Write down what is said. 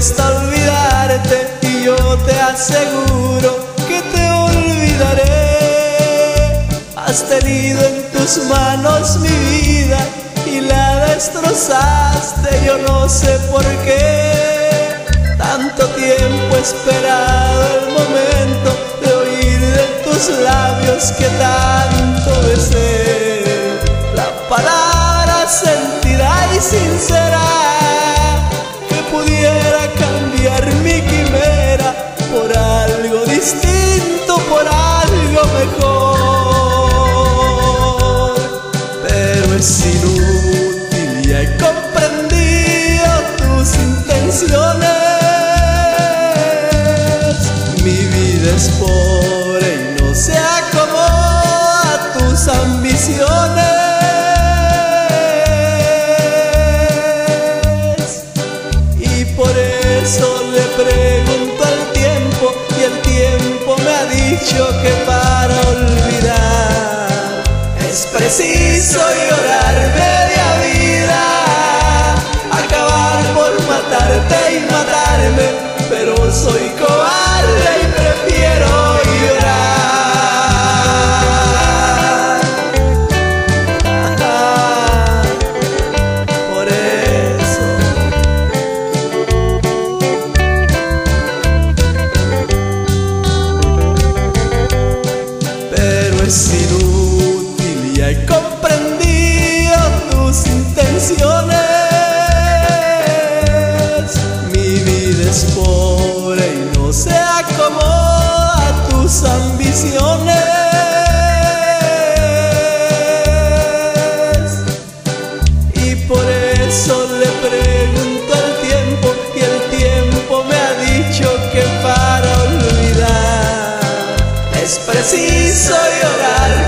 cuesta olvidarte y yo te aseguro que te olvidaré. Has tenido en tus manos mi vida y la destrozaste, yo no sé por qué. Tanto tiempo he esperado el momento de oír de tus labios que tanto besé. La palabra sentida y sincera es inútil, ya he comprendido tus intenciones. Mi vida es pobre y no se acomoda a tus ambiciones. Y por eso le pregunto al tiempo y el tiempo me ha dicho que para olvidar es preciso llorar media vida, acabar por matarte y matarme, pero soy cobarde y prefiero llorar. Por eso. pero es Mi vida es pobre y no se acomoda a tus ambiciones. Y por eso le pregunto al tiempo y el tiempo me ha dicho que para olvidar es preciso llorar